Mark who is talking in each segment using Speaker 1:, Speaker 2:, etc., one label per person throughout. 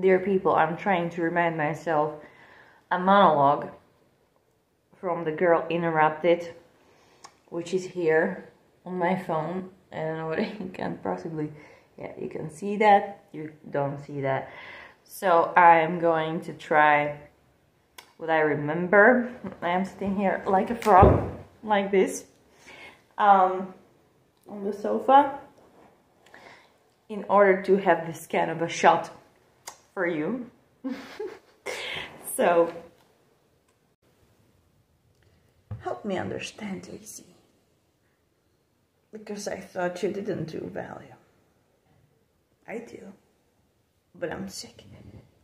Speaker 1: Dear people, I'm trying to remind myself a monologue from The Girl Interrupted, which is here on my phone. I don't know whether you can possibly, yeah, you can see that, you don't see that. So I'm going to try what I remember. I am sitting here like a frog, like this, um, on the sofa, in order to have this kind of a shot for you. so, help me understand, Daisy. Because I thought you didn't do Valium. I do. But I'm sick.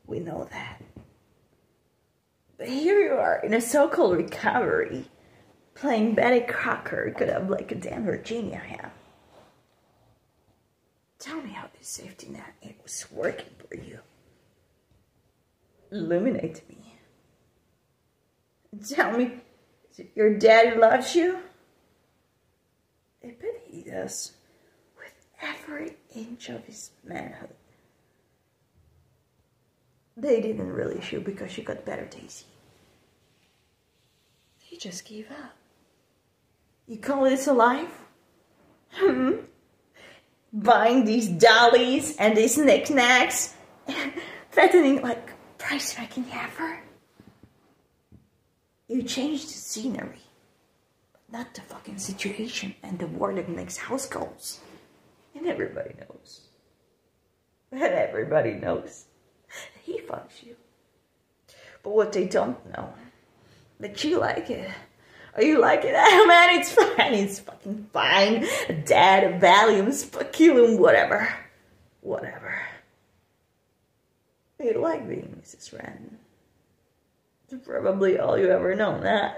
Speaker 1: We know that. But here you are in a so-called recovery, playing Betty Crocker, could have like a damn Virginia ham. Tell me how this safety net it was working for you illuminate me. Tell me, your daddy loves you? I bet he does, with every inch of his manhood. They didn't release you because you got better, Daisy. They just gave up. You call this a life? Hmm? Buying these dollies and these knickknacks, threatening like price striking heifer. You changed the scenery, but not the fucking situation and the war that makes house calls. And everybody knows. And everybody knows. He fucks you. But what they don't know, that you like it. Are you like it? Oh man, it's fine. It's fucking fine. Dad, Valiums, Speculum, whatever. Whatever. You like being Mrs. Wren. It's probably all you ever known, huh?